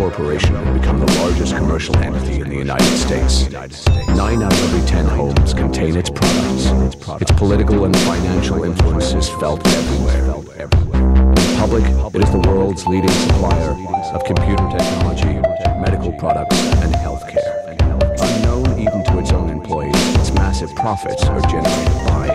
Corporation had become the largest commercial entity in the United States. Nine out of every ten homes contain its products. Its political and financial influence is felt everywhere. In public, it is the world's leading supplier of computer technology, medical products, and healthcare. Unknown even to its own employees, its massive profits are generated by